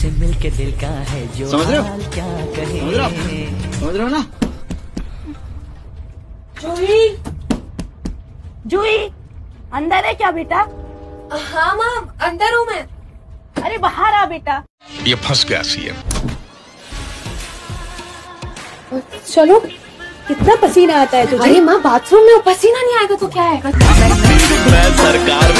तुमसे मिलके दिल का है जो समझ रहे हो? क्या समझ रहे हो? कहे समझ रहे हो ना? जूही जूही अंदर है क्या बेटा? हाँ माँ अंदर हूँ मैं। अरे बाहर आ बेटा। ये फंस गया सीएम। चलो कितना पसीना आता है तुझे। अरे माँ बाथरूम में पसीना नहीं आएगा तो क्या आएगा मैं सरकार